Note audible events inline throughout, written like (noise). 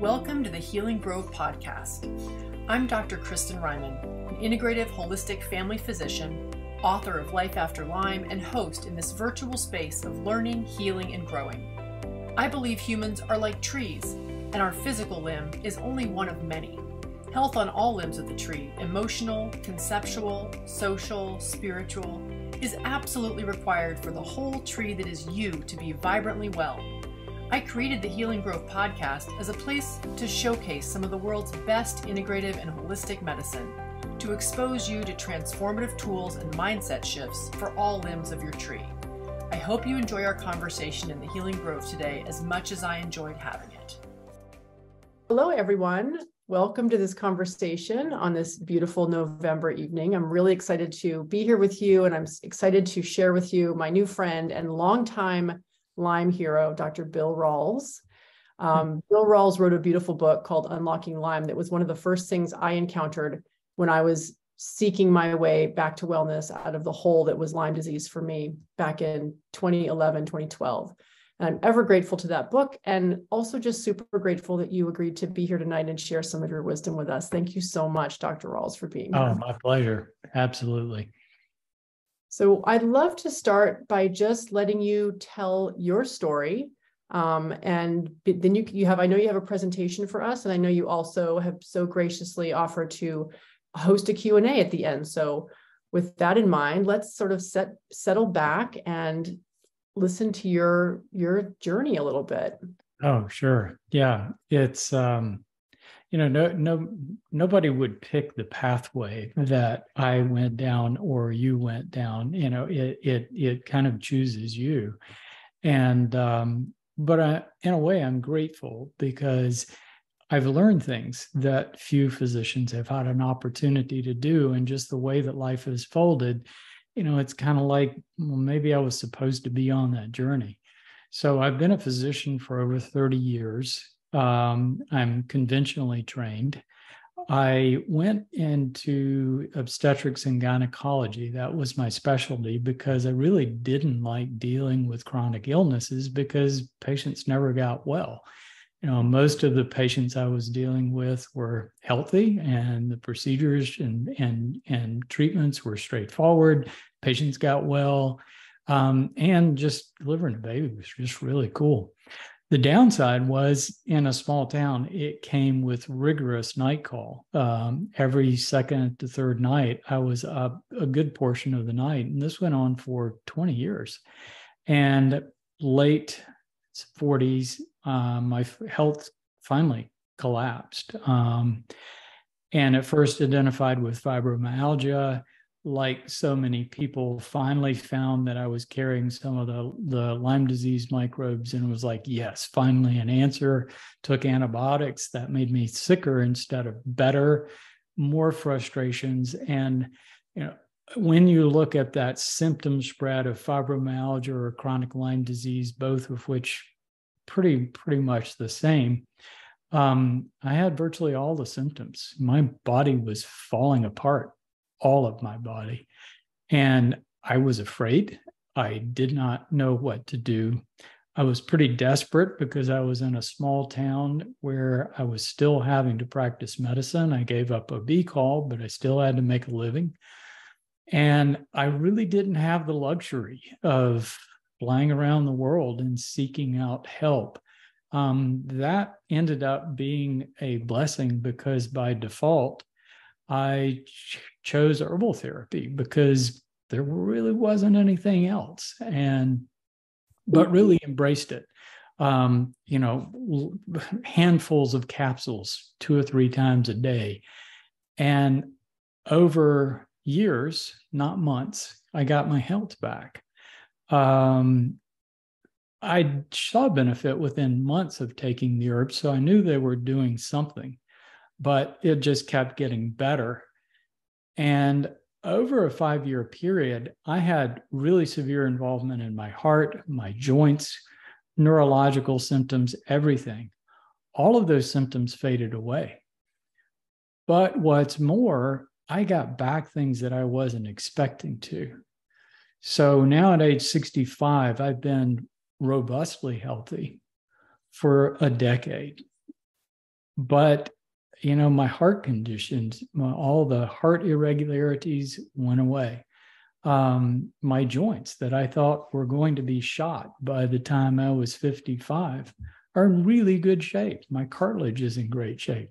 Welcome to the Healing Grove podcast. I'm Dr. Kristin Reihman, an integrative holistic family physician, author of Life After Lyme, and host in this virtual space of learning, healing, and growing. I believe humans are like trees, and our physical limb is only one of many. Health on all limbs of the tree, emotional, conceptual, social, spiritual, is absolutely required for the whole tree that is you to be vibrantly well. I created the Healing Grove podcast as a place to showcase some of the world's best integrative and holistic medicine, to expose you to transformative tools and mindset shifts for all limbs of your tree. I hope you enjoy our conversation in the Healing Grove today as much as I enjoyed having it. Hello, everyone. Welcome to this conversation on this beautiful November evening. I'm really excited to be here with you, and I'm excited to share with you my new friend and longtime Lyme hero, Dr. Bill Rawls. Um, Bill Rawls wrote a beautiful book called Unlocking Lyme that was one of the first things I encountered when I was seeking my way back to wellness out of the hole that was Lyme disease for me back in 2011, 2012. And I'm ever grateful to that book and also just super grateful that you agreed to be here tonight and share some of your wisdom with us. Thank you so much, Dr. Rawls, for being oh, here. Oh, my pleasure. Absolutely. So I'd love to start by just letting you tell your story. Um, and then you, you have, I know you have a presentation for us, and I know you also have so graciously offered to host a Q&A at the end. So with that in mind, let's sort of set settle back and listen to your your journey a little bit. Oh, sure. Yeah. It's um you know, no no nobody would pick the pathway that I went down or you went down. You know, it it it kind of chooses you. And um but I, in a way I'm grateful because I've learned things that few physicians have had an opportunity to do and just the way that life is folded you know, it's kind of like, well, maybe I was supposed to be on that journey. So I've been a physician for over 30 years. Um, I'm conventionally trained. I went into obstetrics and gynecology. That was my specialty because I really didn't like dealing with chronic illnesses because patients never got well you know, most of the patients I was dealing with were healthy and the procedures and, and, and treatments were straightforward. Patients got well. Um, and just delivering a baby was just really cool. The downside was in a small town, it came with rigorous night call. Um, every second to third night, I was up a good portion of the night. And this went on for 20 years. And late 40s, um, my health finally collapsed. Um, and at first identified with fibromyalgia, like so many people, finally found that I was carrying some of the, the Lyme disease microbes and was like, yes, finally an answer. Took antibiotics that made me sicker instead of better, more frustrations. And, you know, when you look at that symptom spread of fibromyalgia or chronic Lyme disease, both of which pretty pretty much the same. Um, I had virtually all the symptoms. My body was falling apart, all of my body, and I was afraid. I did not know what to do. I was pretty desperate because I was in a small town where I was still having to practice medicine. I gave up OB call, but I still had to make a living. And I really didn't have the luxury of flying around the world and seeking out help. Um, that ended up being a blessing because by default, I ch- chose herbal therapy because there really wasn't anything else, and but really embraced it. Um, you know, handfuls of capsules two or three times a day, and over years, not months, I got my health back. Um, I saw benefit within months of taking the herbs, so I knew they were doing something, but it just kept getting better. And over a five year period, I had really severe involvement in my heart, my joints, neurological symptoms, everything. All of those symptoms faded away. But what's more, I got back things that I wasn't expecting to. So now at age 65, I've been robustly healthy for a decade. but you know, my heart conditions, my, all the heart irregularities went away. Um, my joints that I thought were going to be shot by the time I was 55 are in really good shape. My cartilage is in great shape.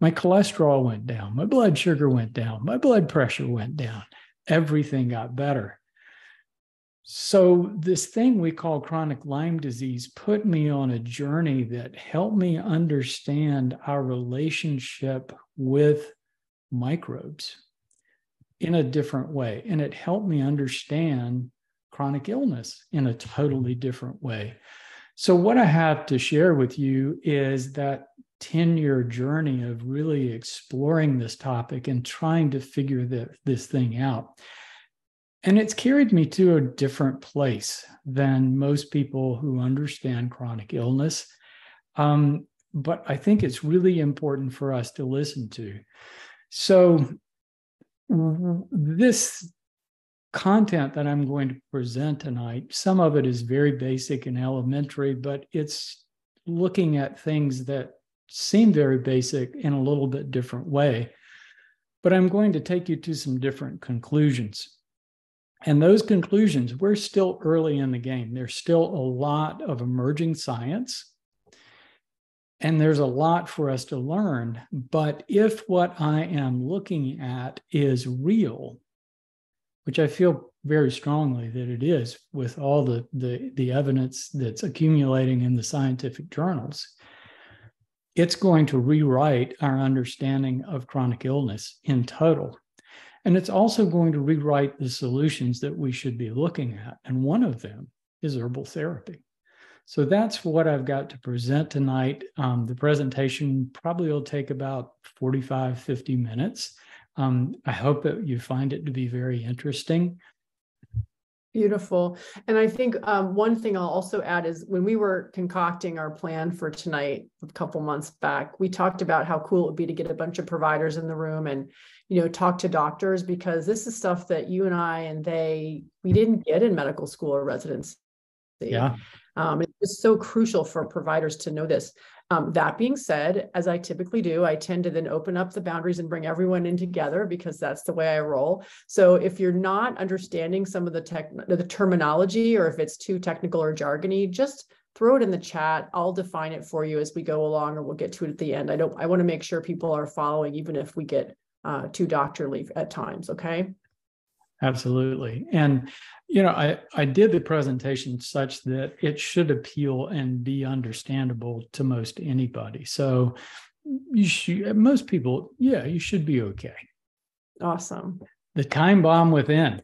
My cholesterol went down. My blood sugar went down. My blood pressure went down. Everything got better. So, this thing we call chronic Lyme disease put me on a journey that helped me understand our relationship with microbes in a different way. And it helped me understand chronic illness in a totally different way. So, what I have to share with you is that 10 year journey of really exploring this topic and trying to figure the, this thing out. And it's carried me to a different place than most people who understand chronic illness. Um, but I think it's really important for us to listen to. So, this content that I'm going to present tonight, some of it is very basic and elementary, but it's looking at things that seem very basic in a little bit different way. But I'm going to take you to some different conclusions. And those conclusions, we're still early in the game. There's still a lot of emerging science, and there's a lot for us to learn. But if what I am looking at is real, which I feel very strongly that it is with all the, the, the evidence that's accumulating in the scientific journals, it's going to rewrite our understanding of chronic illness in total. And it's also going to rewrite the solutions that we should be looking at. And one of them is herbal therapy. So that's what I've got to present tonight. Um, the presentation probably will take about 45, 50 minutes. Um, I hope that you find it to be very interesting. Beautiful. And I think um, one thing I'll also add is when we were concocting our plan for tonight a couple months back, we talked about how cool it would be to get a bunch of providers in the room and, you know, talk to doctors because this is stuff that you and I and they, we didn't get in medical school or residency. Yeah. Um, it's so crucial for providers to know this. Um, that being said, as I typically do, I tend to then open up the boundaries and bring everyone in together because that's the way I roll. So if you're not understanding some of the tech, the terminology, or if it's too technical or jargony, just throw it in the chat. I'll define it for you as we go along, or we'll get to it at the end. I don't. I want to make sure people are following, even if we get uh, too doctorly at times. Okay. Absolutely. And you know, I, I did the presentation such that it should appeal and be understandable to most anybody. So you should most people, yeah, you should be okay. Awesome. The time bomb within.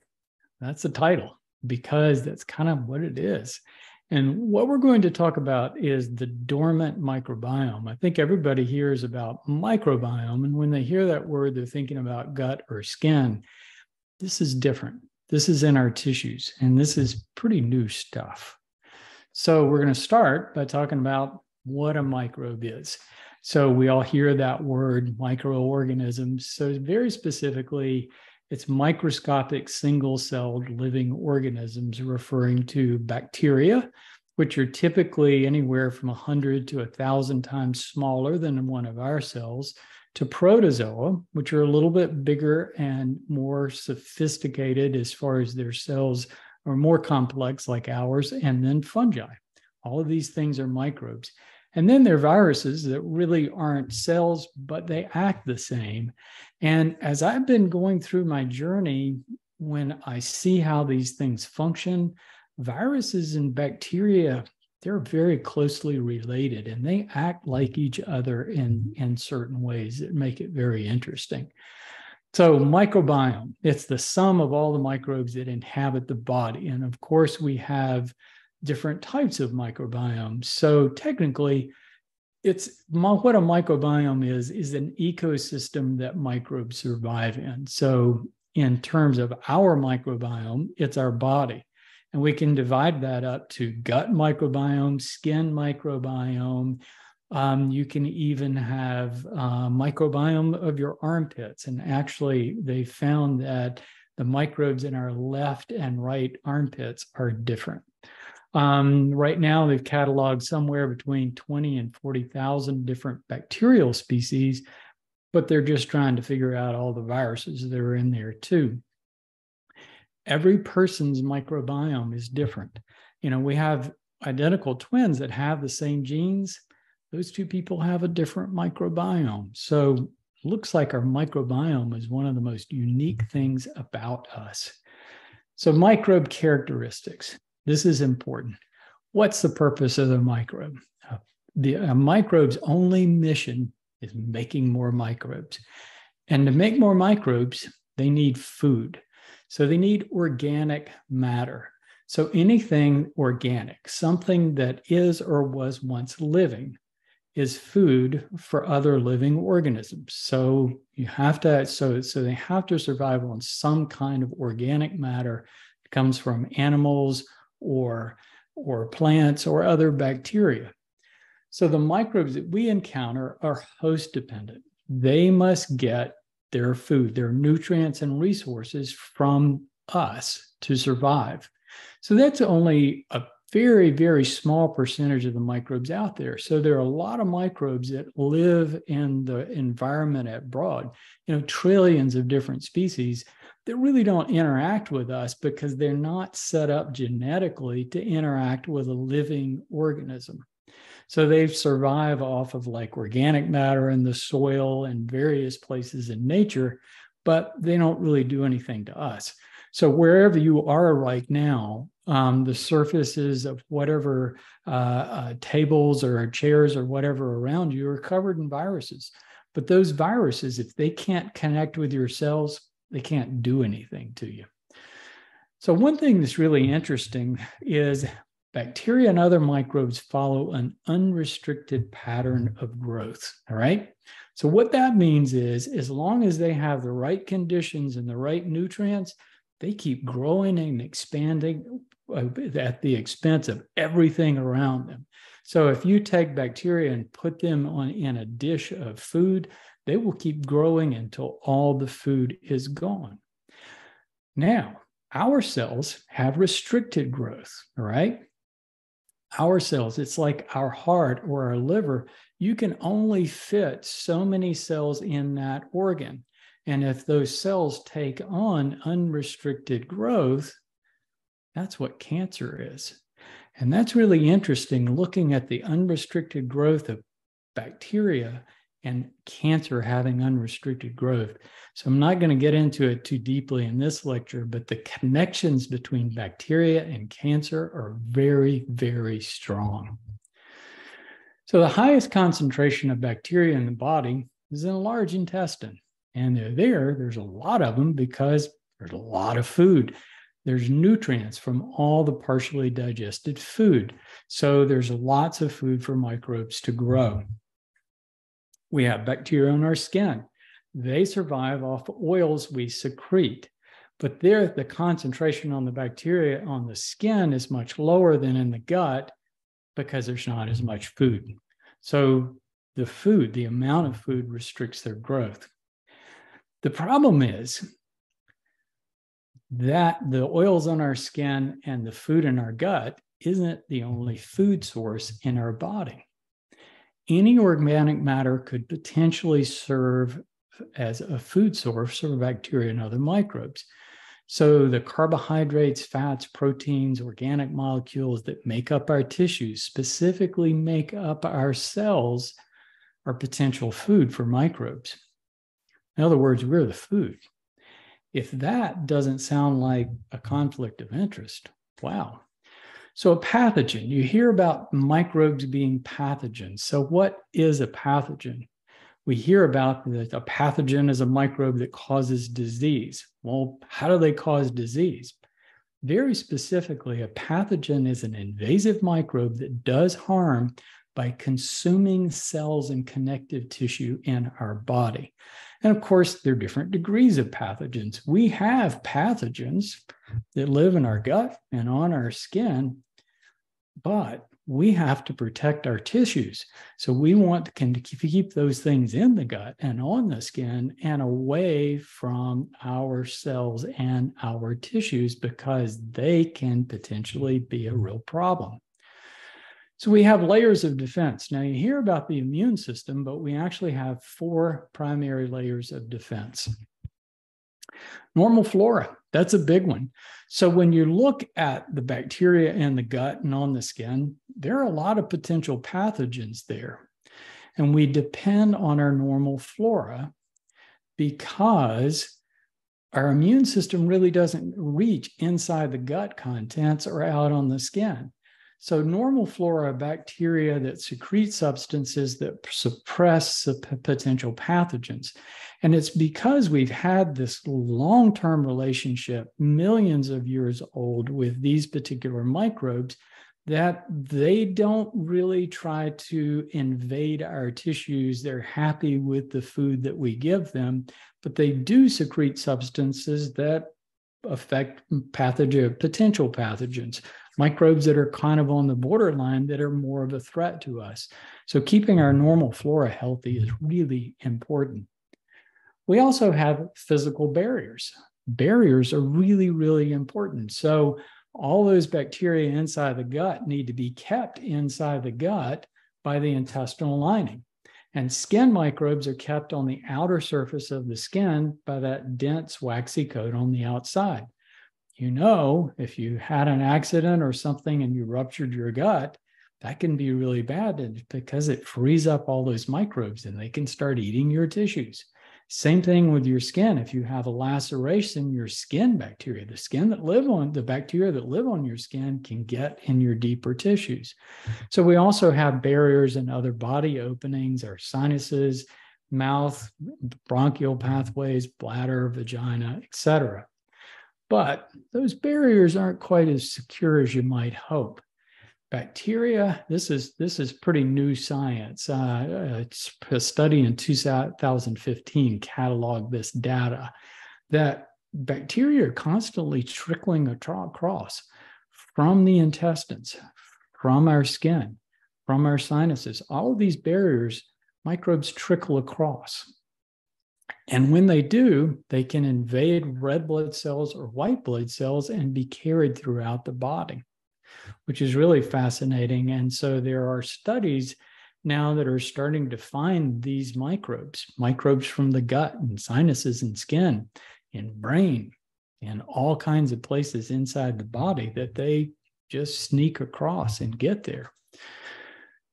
That's the title because that's kind of what it is. And what we're going to talk about is the dormant microbiome. I think everybody hears about microbiome. And when they hear that word, they're thinking about gut or skin. This is different. This is in our tissues, and this is pretty new stuff. So, we're going to start by talking about what a microbe is. So, we all hear that word microorganisms. So, very specifically, it's microscopic single celled living organisms, referring to bacteria, which are typically anywhere from 100 to 1,000 times smaller than one of our cells to protozoa, which are a little bit bigger and more sophisticated as far as their cells are more complex, like ours, and then fungi. All of these things are microbes. And then there are viruses that really aren't cells, but they act the same. And as I've been going through my journey, when I see how these things function, viruses and bacteria they're very closely related and they act like each other in, in certain ways that make it very interesting. So, microbiome, it's the sum of all the microbes that inhabit the body. And of course, we have different types of microbiomes. So, technically, it's what a microbiome is is an ecosystem that microbes survive in. So, in terms of our microbiome, it's our body. And we can divide that up to gut microbiome, skin microbiome. Um, you can even have uh, microbiome of your armpits. And actually, they found that the microbes in our left and right armpits are different. Um, right now, they've cataloged somewhere between 20 and 40,000 different bacterial species, but they're just trying to figure out all the viruses that are in there too. Every person's microbiome is different. You know, we have identical twins that have the same genes. Those two people have a different microbiome. So, looks like our microbiome is one of the most unique things about us. So, microbe characteristics. This is important. What's the purpose of the microbe? The a microbe's only mission is making more microbes. And to make more microbes, they need food. So they need organic matter. So anything organic, something that is or was once living, is food for other living organisms. So you have to, so, so they have to survive on some kind of organic matter. It comes from animals or, or plants or other bacteria. So the microbes that we encounter are host dependent. They must get their food, their nutrients and resources from us to survive. So that's only a very, very small percentage of the microbes out there. So there are a lot of microbes that live in the environment at broad, you know, trillions of different species that really don't interact with us because they're not set up genetically to interact with a living organism. So they survive off of like organic matter in the soil and various places in nature, but they don't really do anything to us. So wherever you are right now, um, the surfaces of whatever uh, uh, tables or chairs or whatever around you are covered in viruses. But those viruses, if they can't connect with your cells, they can't do anything to you. So, one thing that's really interesting is bacteria and other microbes follow an unrestricted pattern of growth. All right. So, what that means is, as long as they have the right conditions and the right nutrients, they keep growing and expanding uh, at the expense of everything around them. So, if you take bacteria and put them on in a dish of food, they will keep growing until all the food is gone. Now, our cells have restricted growth, all right? Our cells, it's like our heart or our liver, you can only fit so many cells in that organ. And if those cells take on unrestricted growth, that's what cancer is. And that's really interesting looking at the unrestricted growth of bacteria and cancer having unrestricted growth. So I'm not going to get into it too deeply in this lecture, but the connections between bacteria and cancer are very, very strong. So the highest concentration of bacteria in the body is in the large intestine. And they're there, there's a lot of them because there's a lot of food. There's nutrients from all the partially digested food. So there's lots of food for microbes to grow. We have bacteria on our skin. They survive off oils we secrete. But there, the concentration on the bacteria on the skin is much lower than in the gut because there's not as much food. So the food, the amount of food restricts their growth. The problem is that the oils on our skin and the food in our gut isn't the only food source in our body any organic matter could potentially serve as a food source for bacteria and other microbes. So, the carbohydrates, fats, proteins, organic molecules that make up our tissues, specifically make up our cells, are potential food for microbes. In other words, we're the food. If that doesn't sound like a conflict of interest, wow, so, a pathogen, you hear about microbes being pathogens. So, what is a pathogen? We hear about that a pathogen is a microbe that causes disease. Well, how do they cause disease? Very specifically, a pathogen is an invasive microbe that does harm by consuming cells and connective tissue in our body. And of course, there are different degrees of pathogens. We have pathogens that live in our gut and on our skin, but we have to protect our tissues. So we want to keep those things in the gut and on the skin and away from our cells and our tissues because they can potentially be a real problem. So we have layers of defense. Now you hear about the immune system, but we actually have four primary layers of defense. Normal flora, that's a big one. So when you look at the bacteria in the gut and on the skin, there are a lot of potential pathogens there. And we depend on our normal flora because our immune system really doesn't reach inside the gut contents or out on the skin. So, normal flora bacteria that secrete substances that suppress potential pathogens. And it's because we've had this long term relationship, millions of years old, with these particular microbes that they don't really try to invade our tissues. They're happy with the food that we give them, but they do secrete substances that affect pathogen, potential pathogens microbes that are kind of on the borderline that are more of a threat to us. So keeping our normal flora healthy is really important. We also have physical barriers. Barriers are really, really important. So all those bacteria inside the gut need to be kept inside the gut by the intestinal lining. And skin microbes are kept on the outer surface of the skin by that dense waxy coat on the outside you know, if you had an accident or something and you ruptured your gut, that can be really bad because it frees up all those microbes and they can start eating your tissues. Same thing with your skin. If you have a laceration, your skin bacteria, the skin that live on the bacteria that live on your skin can get in your deeper tissues. So we also have barriers and other body openings, our sinuses, mouth, bronchial pathways, bladder, vagina, etc. But those barriers aren't quite as secure as you might hope. Bacteria, this is this is pretty new science. Uh, a study in 2015 cataloged this data that bacteria are constantly trickling across from the intestines, from our skin, from our sinuses. All of these barriers, microbes trickle across. And when they do, they can invade red blood cells or white blood cells and be carried throughout the body, which is really fascinating. And so there are studies now that are starting to find these microbes, microbes from the gut and sinuses and skin and brain and all kinds of places inside the body that they just sneak across and get there.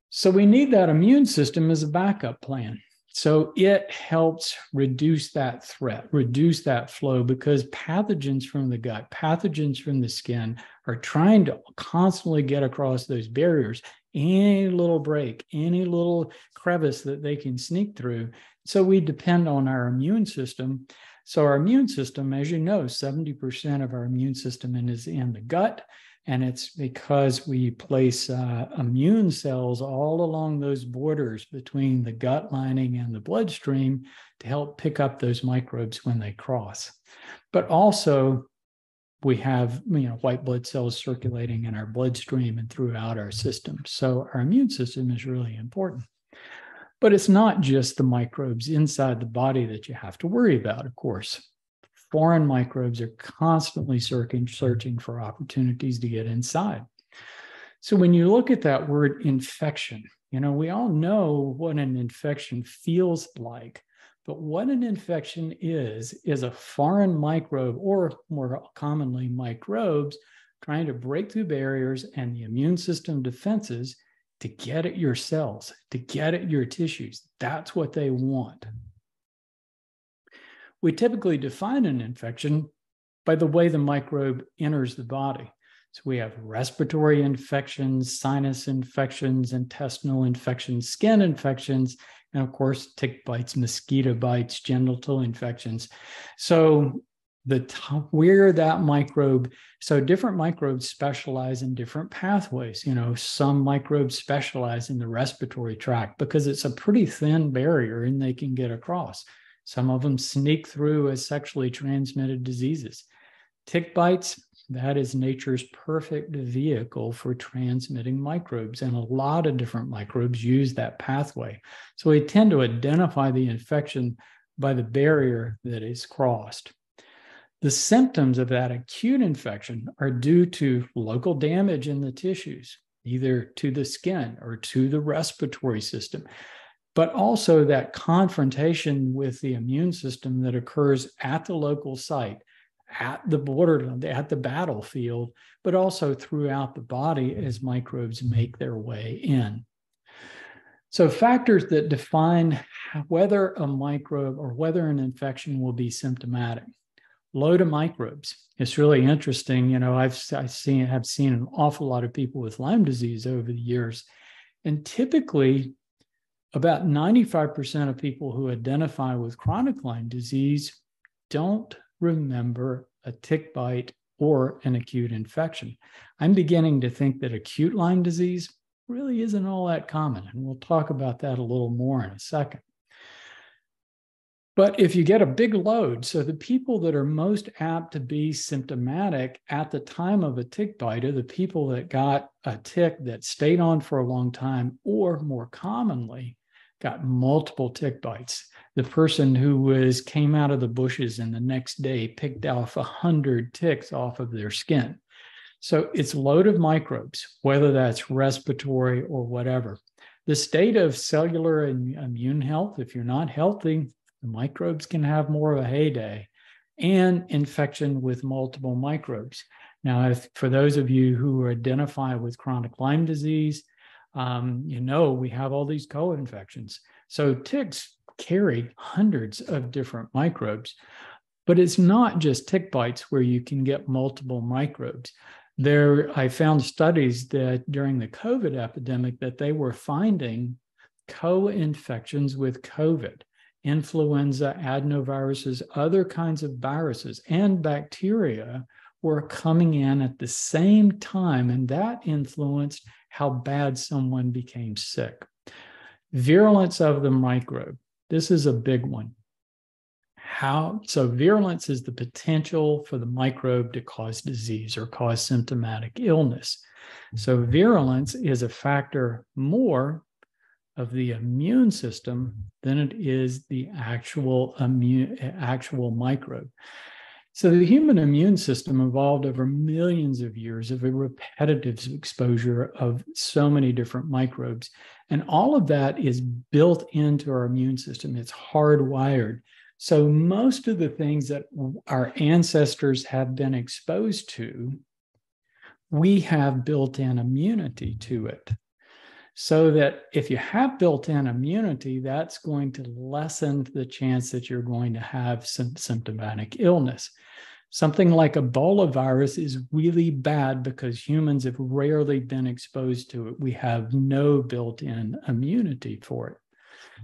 So we need that immune system as a backup plan. So it helps reduce that threat, reduce that flow because pathogens from the gut, pathogens from the skin are trying to constantly get across those barriers. Any little break, any little crevice that they can sneak through. So we depend on our immune system. So our immune system, as you know, 70% of our immune system is in the gut. And it's because we place uh, immune cells all along those borders between the gut lining and the bloodstream to help pick up those microbes when they cross. But also, we have you know white blood cells circulating in our bloodstream and throughout our system. So our immune system is really important. But it's not just the microbes inside the body that you have to worry about, of course foreign microbes are constantly searching, searching for opportunities to get inside. So when you look at that word infection, you know, we all know what an infection feels like, but what an infection is, is a foreign microbe, or more commonly, microbes trying to break through barriers and the immune system defenses to get at your cells, to get at your tissues. That's what they want we typically define an infection by the way the microbe enters the body. So we have respiratory infections, sinus infections, intestinal infections, skin infections, and of course, tick bites, mosquito bites, genital infections. So the where that microbe, so different microbes specialize in different pathways. You know, some microbes specialize in the respiratory tract because it's a pretty thin barrier and they can get across. Some of them sneak through as sexually transmitted diseases. Tick bites, That is nature's perfect vehicle for transmitting microbes. And a lot of different microbes use that pathway. So we tend to identify the infection by the barrier that is crossed. The symptoms of that acute infection are due to local damage in the tissues, either to the skin or to the respiratory system, but also that confrontation with the immune system that occurs at the local site, at the border, at the battlefield, but also throughout the body as microbes make their way in. So, factors that define whether a microbe or whether an infection will be symptomatic. Load of microbes. It's really interesting. You know, I've, I've seen have seen an awful lot of people with Lyme disease over the years, and typically, about 95% of people who identify with chronic Lyme disease don't remember a tick bite or an acute infection. I'm beginning to think that acute Lyme disease really isn't all that common. And we'll talk about that a little more in a second. But if you get a big load, so the people that are most apt to be symptomatic at the time of a tick bite are the people that got a tick that stayed on for a long time, or more commonly, got multiple tick bites. The person who was came out of the bushes and the next day picked off a hundred ticks off of their skin. So it's load of microbes, whether that's respiratory or whatever. The state of cellular and immune health, if you're not healthy, the microbes can have more of a heyday, and infection with multiple microbes. Now, if, for those of you who identify with chronic Lyme disease, um, you know we have all these co-infections. So ticks carry hundreds of different microbes, but it's not just tick bites where you can get multiple microbes there i found studies that during the covid epidemic that they were finding co-infections with covid influenza adenoviruses other kinds of viruses and bacteria were coming in at the same time and that influenced how bad someone became sick. Virulence of the microbe. This is a big one. How so virulence is the potential for the microbe to cause disease or cause symptomatic illness. So mm-hmm. virulence is a factor more of the immune system than it is the actual immune actual microbe so the human immune system evolved over millions of years of a repetitive exposure of so many different microbes and all of that is built into our immune system it's hardwired so, most of the things that our ancestors have been exposed to, we have built in immunity to it. So that if you have built in immunity, that's going to lessen the chance that you're going to have some symptomatic illness. Something like Ebola virus is really bad because humans have rarely been exposed to it. We have no built in immunity for it.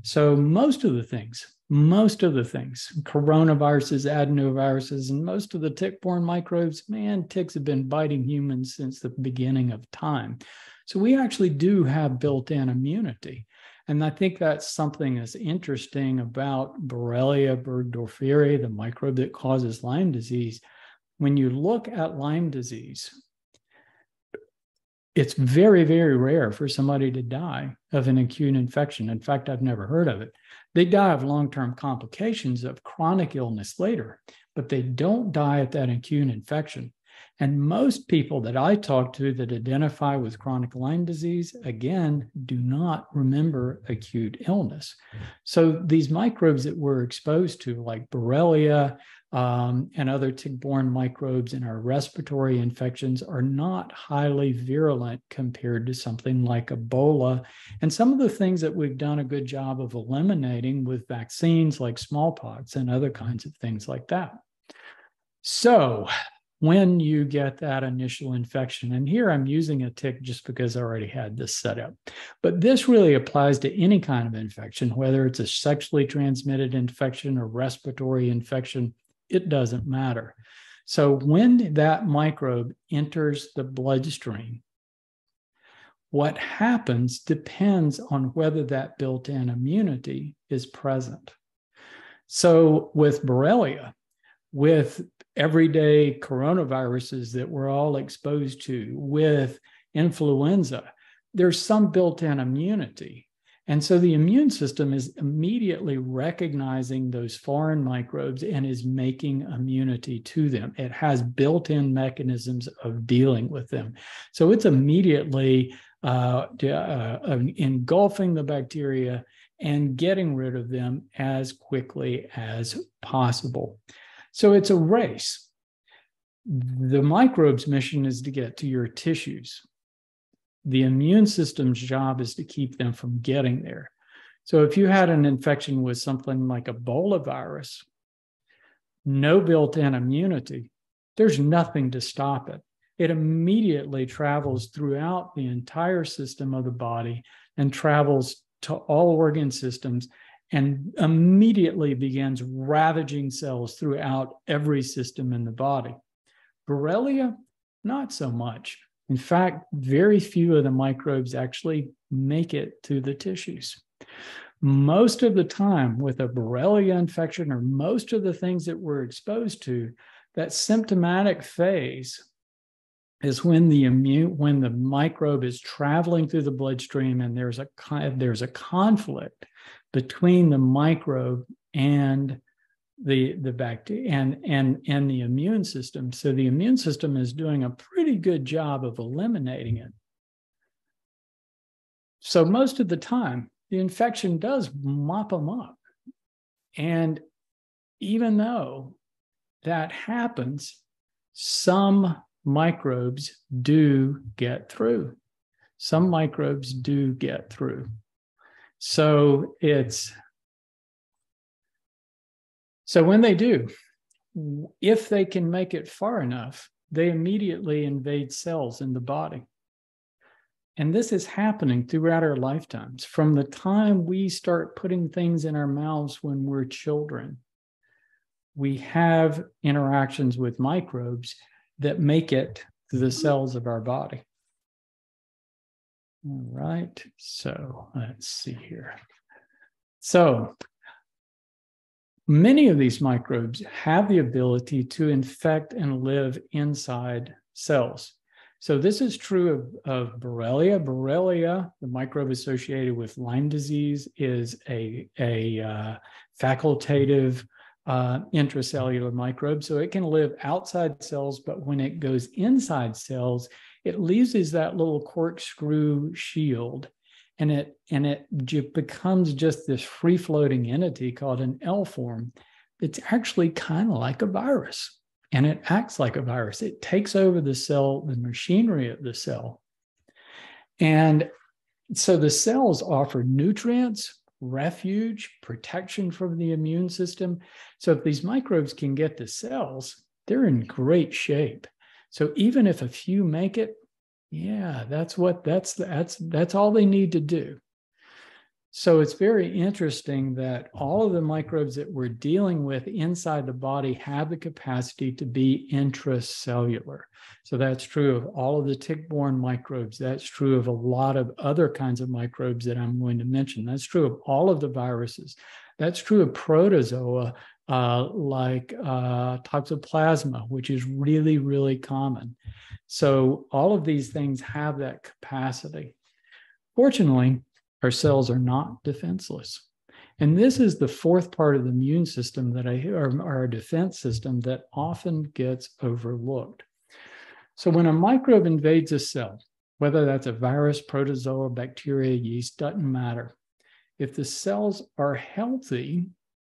So, most of the things most of the things coronaviruses adenoviruses and most of the tick-borne microbes man ticks have been biting humans since the beginning of time so we actually do have built-in immunity and i think that's something that's interesting about borrelia burgdorferi the microbe that causes lyme disease. When you look at lyme disease it's very very rare for somebody to die of an acute infection. In fact i've never heard of it. They die of long term complications of chronic illness later, but they don't die at that acute infection. And most people that I talk to that identify with chronic Lyme disease, again, do not remember acute illness. So these microbes that we're exposed to, like Borrelia, um, and other tick-borne microbes in our respiratory infections are not highly virulent compared to something like Ebola. And some of the things that we've done a good job of eliminating with vaccines like smallpox and other kinds of things like that. So when you get that initial infection, and here I'm using a tick just because I already had this set up, but this really applies to any kind of infection, whether it's a sexually transmitted infection or respiratory infection it doesn't matter. So when that microbe enters the bloodstream, what happens depends on whether that built in immunity is present. So with Borrelia, with everyday coronaviruses that we're all exposed to with influenza, there's some built in immunity. And so the immune system is immediately recognizing those foreign microbes and is making immunity to them. It has built in mechanisms of dealing with them. So it's immediately uh, uh, um, engulfing the bacteria and getting rid of them as quickly as possible. So it's a race. The microbe's mission is to get to your tissues the immune system's job is to keep them from getting there. So if you had an infection with something like Ebola virus, no built in immunity, there's nothing to stop it. It immediately travels throughout the entire system of the body and travels to all organ systems and immediately begins ravaging cells throughout every system in the body. Borrelia, not so much. In fact, very few of the microbes actually make it to the tissues. Most of the time, with a Borrelia infection or most of the things that we're exposed to, that symptomatic phase is when the immune when the microbe is traveling through the bloodstream and there's a there's a conflict between the microbe and the the bacteria and and and the immune system. So the immune system is doing a pretty good job of eliminating it. So most of the time the infection does mop them up. And even though that happens some microbes do get through. Some microbes do get through so it's so when they do, if they can make it far enough, they immediately invade cells in the body. And this is happening throughout our lifetimes from the time we start putting things in our mouths when we're children. We have interactions with microbes that make it to the cells of our body. All right, so let's see here. So Many of these microbes have the ability to infect and live inside cells. So this is true of, of Borrelia. Borrelia, the microbe associated with Lyme disease, is a, a uh, facultative uh, intracellular microbe. So it can live outside cells, but when it goes inside cells, it loses that little corkscrew shield and it and it becomes just this free floating entity called an L form. It's actually kind of like a virus and it acts like a virus. It takes over the cell the machinery of the cell. And so the cells offer nutrients refuge protection from the immune system. So if these microbes can get to cells they're in great shape so even if a few make it yeah that's what that's that's that's all they need to do. So it's very interesting that all of the microbes that we're dealing with inside the body have the capacity to be intracellular. So that's true of all of the tick-borne microbes. That's true of a lot of other kinds of microbes that i'm going to mention. That's true of all of the viruses. That's true of protozoa uh, like uh, toxoplasma, which is really, really common. So all of these things have that capacity. Fortunately, our cells are not defenseless. And this is the fourth part of the immune system that I our defense system that often gets overlooked. So when a microbe invades a cell, whether that's a virus, protozoa, bacteria, yeast, doesn't matter. If the cells are healthy,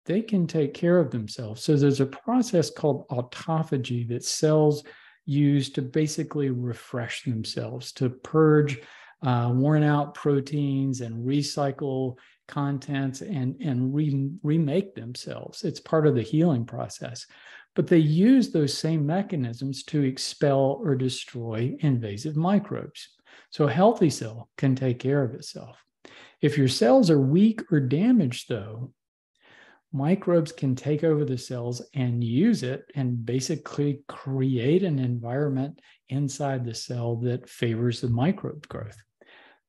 they can take care of themselves. So there's a process called autophagy that cells use to basically refresh themselves, to purge uh, worn out proteins and recycle contents and, and re- remake themselves. It's part of the healing process. But they use those same mechanisms to expel or destroy invasive microbes. So a healthy cell can take care of itself. If your cells are weak or damaged, though, microbes can take over the cells and use it and basically create an environment inside the cell that favors the microbe growth.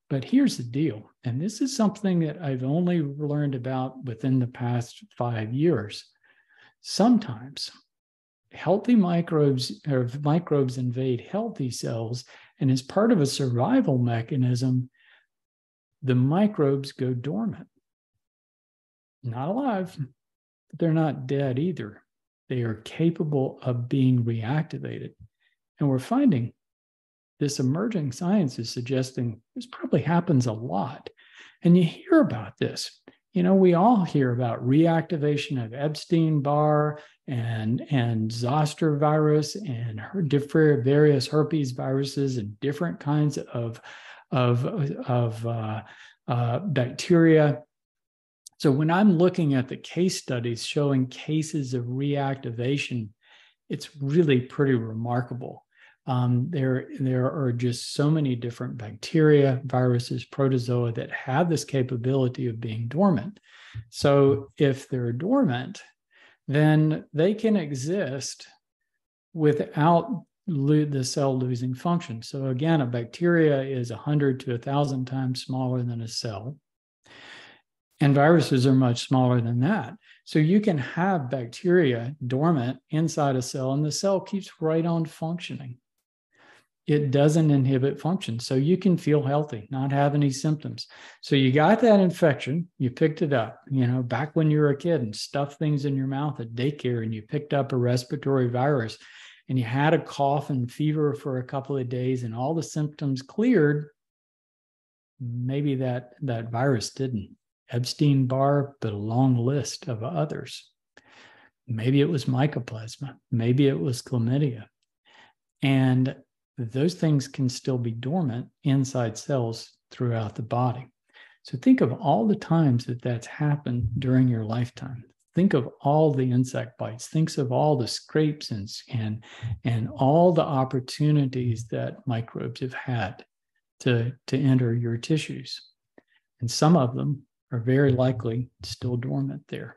But here's the deal, and this is something that I've only learned about within the past five years. Sometimes healthy microbes or microbes invade healthy cells, and as part of a survival mechanism, the microbes go dormant. Not alive, they're not dead either. They are capable of being reactivated. And we're finding this emerging science is suggesting this probably happens a lot. And you hear about this. You know, we all hear about reactivation of Epstein Barr and, and zoster virus and her different various herpes viruses and different kinds of, of, of uh, uh, bacteria. So when I'm looking at the case studies showing cases of reactivation, it's really pretty remarkable. Um, there, there are just so many different bacteria, viruses, protozoa that have this capability of being dormant. So if they're dormant, then they can exist without lo- the cell losing function. So again, a bacteria is 100 to 1,000 times smaller than a cell. And viruses are much smaller than that. So you can have bacteria dormant inside a cell, and the cell keeps right on functioning it doesn't inhibit function. So you can feel healthy, not have any symptoms. So you got that infection, you picked it up, you know, back when you were a kid and stuffed things in your mouth at daycare and you picked up a respiratory virus and you had a cough and fever for a couple of days and all the symptoms cleared. Maybe that that virus didn't. Epstein Barr, but a long list of others. Maybe it was mycoplasma. Maybe it was chlamydia. And those things can still be dormant inside cells throughout the body. So think of all the times that that's happened during your lifetime. Think of all the insect bites. Think of all the scrapes and, and, and all the opportunities that microbes have had to, to enter your tissues. And some of them are very likely still dormant there.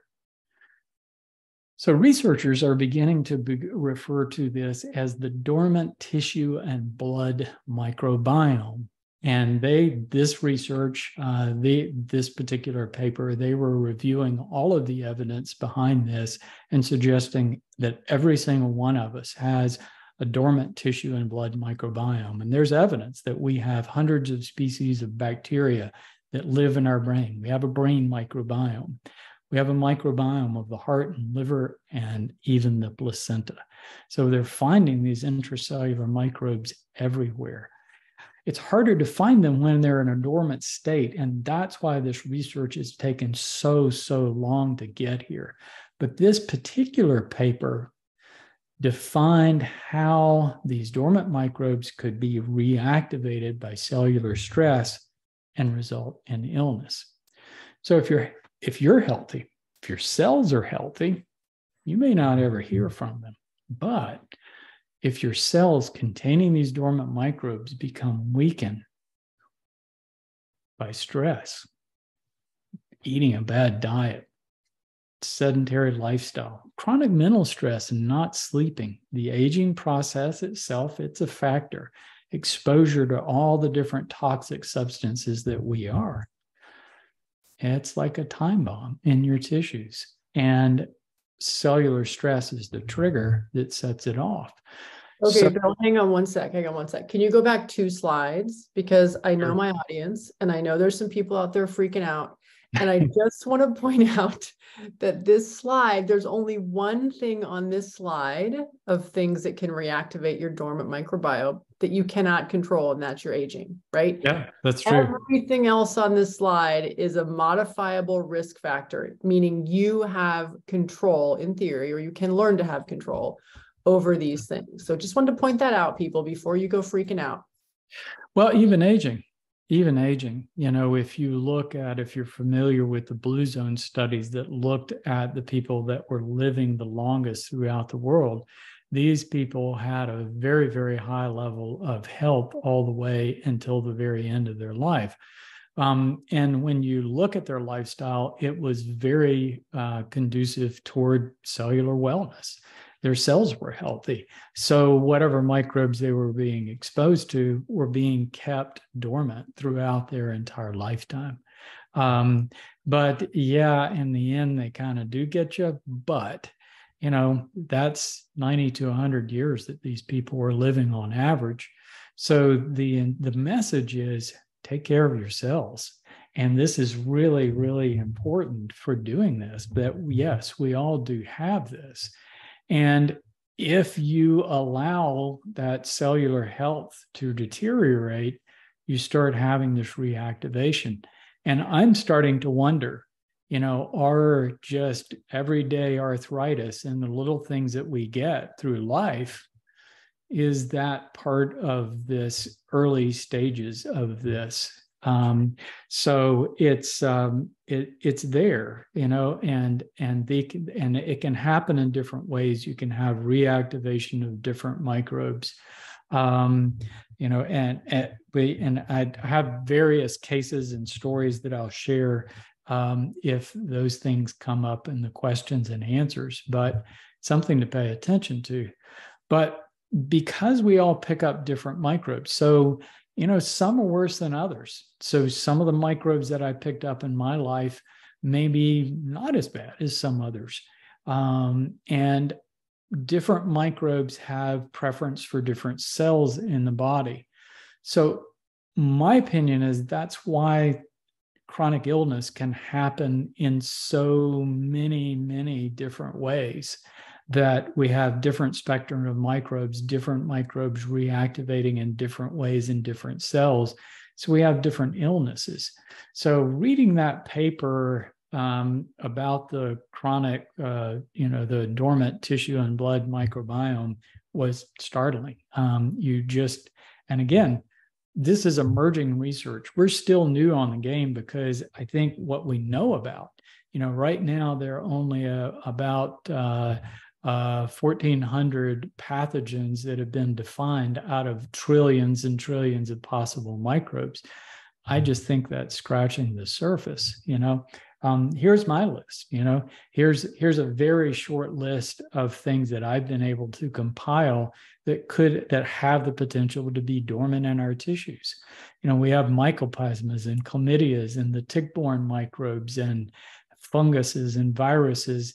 So researchers are beginning to be, refer to this as the dormant tissue and blood microbiome. And they, this research, uh, this particular paper, they were reviewing all of the evidence behind this and suggesting that every single one of us has a dormant tissue and blood microbiome. And there's evidence that we have hundreds of species of bacteria that live in our brain. We have a brain microbiome. We have a microbiome of the heart and liver and even the placenta. So they're finding these intracellular microbes everywhere. It's harder to find them when they're in a dormant state. And that's why this research has taken so, so long to get here. But this particular paper defined how these dormant microbes could be reactivated by cellular stress and result in illness. So if you're if you're healthy, if your cells are healthy, you may not ever hear from them. But if your cells containing these dormant microbes become weakened by stress, eating a bad diet, sedentary lifestyle, chronic mental stress, and not sleeping, the aging process itself, it's a factor. Exposure to all the different toxic substances that we are it's like a time bomb in your tissues. And cellular stress is the trigger that sets it off. Okay, so, Bill, hang on one sec. Hang on one sec. Can you go back two slides? Because I know my audience and I know there's some people out there freaking out. And I (laughs) just want to point (laughs) out that this slide, there's only one thing on this slide of things that can reactivate your dormant microbiome that you cannot control, and that's your aging, right? Yeah, that's true. Everything else on this slide is a modifiable risk factor, meaning you have control in theory, or you can learn to have control over these things. So just wanted to point that out, people, before you go freaking out. Well, even aging, even aging, you know, if you look at, if you're familiar with the blue zone studies that looked at the people that were living the longest throughout the world, these people had a very, very high level of health all the way until the very end of their life. Um, and when you look at their lifestyle, it was very uh, conducive toward cellular wellness. Their cells were healthy. So, whatever microbes they were being exposed to were being kept dormant throughout their entire lifetime. Um, but yeah, in the end, they kind of do get you. But you know, that's 90 to 100 years that these people were living on average. So the the message is take care of yourselves. And this is really, really important for doing this. That yes, we all do have this. And if you allow that cellular health to deteriorate, you start having this reactivation. And I'm starting to wonder, you know, are just everyday arthritis and the little things that we get through life, is that part of this early stages of this? Um, so it's um, it, it's there, you know, and and can, and it can happen in different ways. You can have reactivation of different microbes. Um, you know, and, and we and I have various cases and stories that I'll share um, if those things come up in the questions and answers, but something to pay attention to. But because we all pick up different microbes, so you know, some are worse than others. So some of the microbes that I picked up in my life may be not as bad as some others. Um, and different microbes have preference for different cells in the body. So, my opinion is that's why chronic illness can happen in so many, many different ways that we have different spectrum of microbes, different microbes reactivating in different ways in different cells. So we have different illnesses. So reading that paper um, about the chronic, uh, you know, the dormant tissue and blood microbiome was startling. Um, you just, and again, this is emerging research. We're still new on the game because I think what we know about, you know, right now there are only uh, about uh, uh, 1,400 pathogens that have been defined out of trillions and trillions of possible microbes. I just think that's scratching the surface. You know, um, here's my list you know here's here's a very short list of things that i've been able to compile that could that have the potential to be dormant in our tissues you know we have mycoplasmas and chlamydias and the tick-borne microbes and funguses and viruses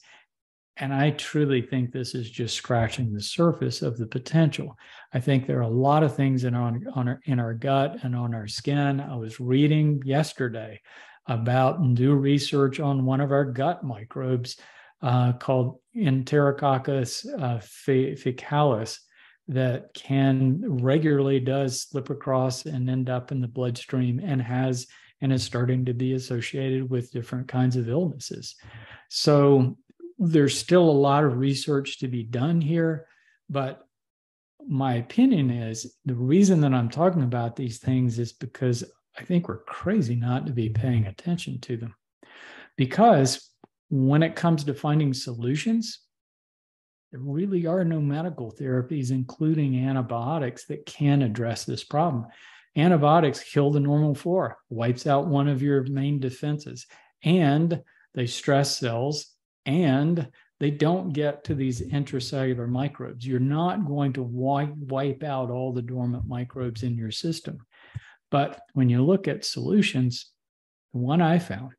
and I truly think this is just scratching the surface of the potential. I think there are a lot of things in, on, on our, in our gut and on our skin. I was reading yesterday about new research on one of our gut microbes uh, called Enterococcus uh, faecalis that can regularly does slip across and end up in the bloodstream and has and is starting to be associated with different kinds of illnesses. So there's still a lot of research to be done here, but my opinion is the reason that I'm talking about these things is because I think we're crazy not to be paying attention to them. Because when it comes to finding solutions, there really are no medical therapies, including antibiotics, that can address this problem. Antibiotics kill the normal flora, wipes out one of your main defenses, and they stress cells and they don't get to these intracellular microbes. You're not going to wipe, out all the dormant microbes in your system. But when you look at solutions, the one I found,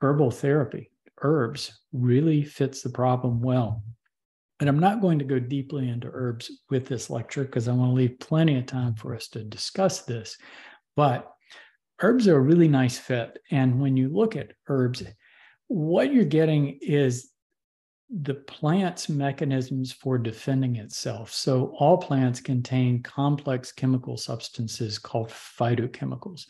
herbal therapy, herbs really fits the problem well. And I'm not going to go deeply into herbs with this lecture because I want to leave plenty of time for us to discuss this. But herbs are a really nice fit. And when you look at herbs, what you're getting is the plant's mechanisms for defending itself. So, all plants contain complex chemical substances called phytochemicals.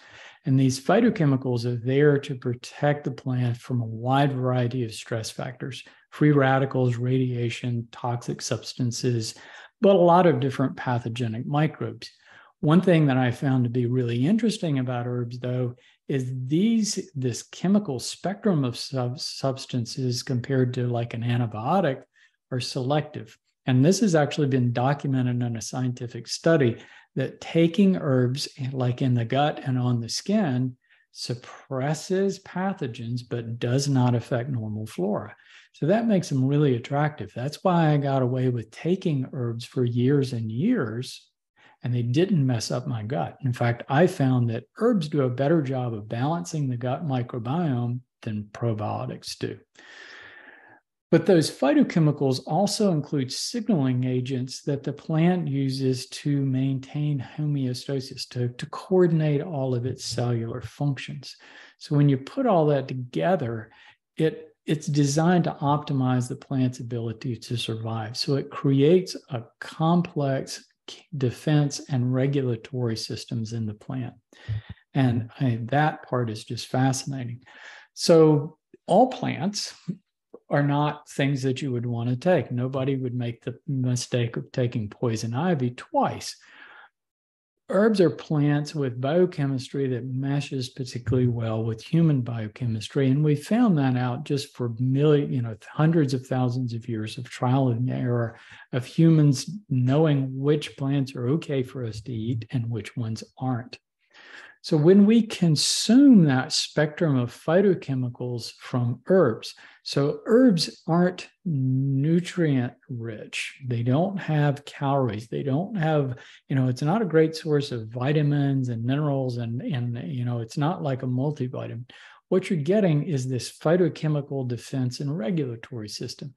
And these phytochemicals are there to protect the plant from a wide variety of stress factors free radicals, radiation, toxic substances, but a lot of different pathogenic microbes. One thing that I found to be really interesting about herbs, though, is these this chemical spectrum of sub- substances compared to like an antibiotic are selective. And this has actually been documented in a scientific study that taking herbs like in the gut and on the skin suppresses pathogens but does not affect normal flora. So that makes them really attractive. That's why I got away with taking herbs for years and years and they didn't mess up my gut. In fact, I found that herbs do a better job of balancing the gut microbiome than probiotics do. But those phytochemicals also include signaling agents that the plant uses to maintain homeostasis, to, to coordinate all of its cellular functions. So when you put all that together, it it's designed to optimize the plant's ability to survive. So it creates a complex defense and regulatory systems in the plant. And I, that part is just fascinating. So all plants are not things that you would want to take. Nobody would make the mistake of taking poison ivy twice. Herbs are plants with biochemistry that meshes particularly well with human biochemistry. And we found that out just for million, you know, hundreds of thousands of years of trial and error of humans knowing which plants are okay for us to eat and which ones aren't. So when we consume that spectrum of phytochemicals from herbs, so herbs aren't nutrient rich. They don't have calories. They don't have, you know, it's not a great source of vitamins and minerals and and you know, it's not like a multivitamin. What you're getting is this phytochemical defense and regulatory system.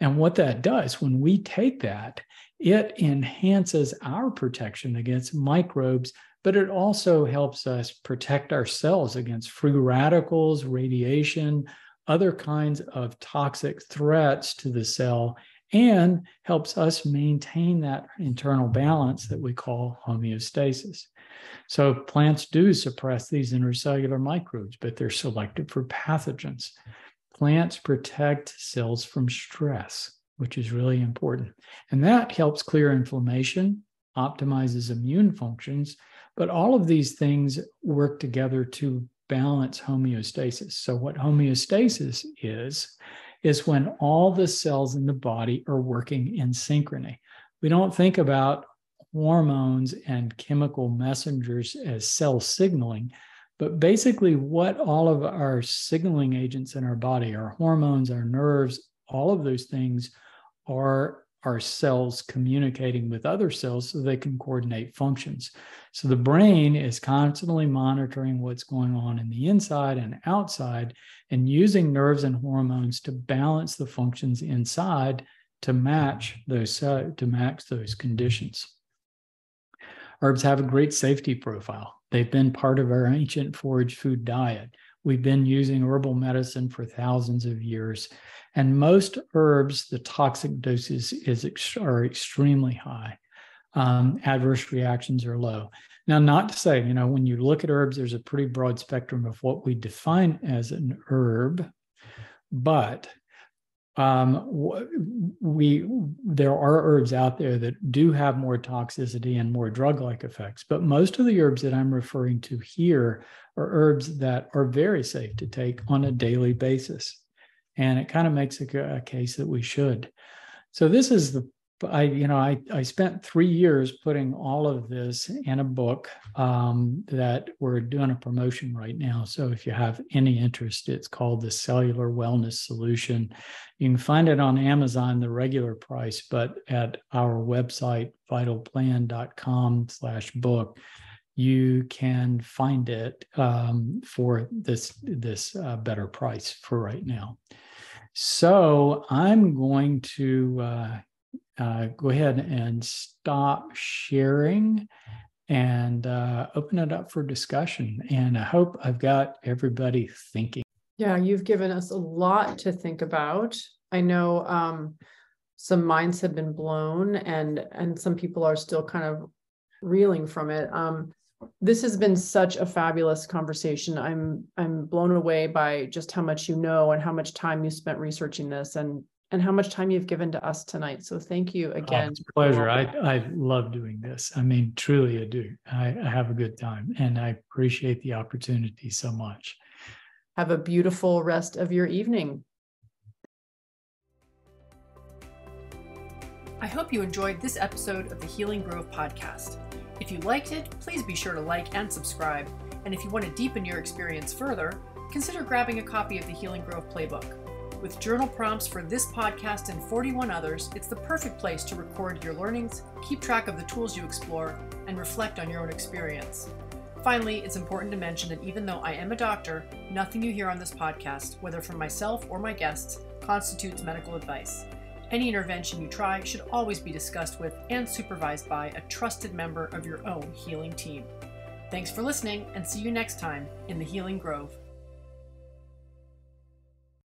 And what that does when we take that, it enhances our protection against microbes but it also helps us protect ourselves against free radicals, radiation, other kinds of toxic threats to the cell, and helps us maintain that internal balance that we call homeostasis. So, plants do suppress these intercellular microbes, but they're selective for pathogens. Plants protect cells from stress, which is really important. And that helps clear inflammation, optimizes immune functions, but all of these things work together to balance homeostasis. So, what homeostasis is, is when all the cells in the body are working in synchrony. We don't think about hormones and chemical messengers as cell signaling, but basically, what all of our signaling agents in our body, our hormones, our nerves, all of those things are our cells communicating with other cells so they can coordinate functions. So the brain is constantly monitoring what's going on in the inside and outside and using nerves and hormones to balance the functions inside to match those uh, to match those conditions. Herbs have a great safety profile. They've been part of our ancient forage food diet. We've been using herbal medicine for thousands of years. And most herbs, the toxic doses is are extremely high. Um, adverse reactions are low. Now, not to say, you know, when you look at herbs, there's a pretty broad spectrum of what we define as an herb, but um, we there are herbs out there that do have more toxicity and more drug-like effects, but most of the herbs that I'm referring to here are herbs that are very safe to take on a daily basis, and it kind of makes a, a case that we should. So this is the I, you know, I, I spent three years putting all of this in a book um, that we're doing a promotion right now. So if you have any interest, it's called the Cellular Wellness Solution. You can find it on Amazon, the regular price, but at our website, vitalplan.com slash book, you can find it um, for this, this uh, better price for right now. So I'm going to uh, uh, go ahead and stop sharing and uh, open it up for discussion. And I hope I've got everybody thinking. Yeah, you've given us a lot to think about. I know um, some minds have been blown, and and some people are still kind of reeling from it. Um, this has been such a fabulous conversation. I'm I'm blown away by just how much you know and how much time you spent researching this, and and how much time you've given to us tonight. So thank you oh, again. Oh, it's a pleasure. I, I love doing this. I mean, truly, I do. I, I have a good time and I appreciate the opportunity so much. Have a beautiful rest of your evening. I hope you enjoyed this episode of the Healing Grove podcast. If you liked it, please be sure to like and subscribe. And if you want to deepen your experience further, consider grabbing a copy of the Healing Grove Playbook. With journal prompts for this podcast and 41 others, it's the perfect place to record your learnings, keep track of the tools you explore, and reflect on your own experience. Finally, it's important to mention that even though I am a doctor, nothing you hear on this podcast, whether from myself or my guests, constitutes medical advice. Any intervention you try should always be discussed with and supervised by a trusted member of your own healing team. Thanks for listening and see you next time in the Healing Grove.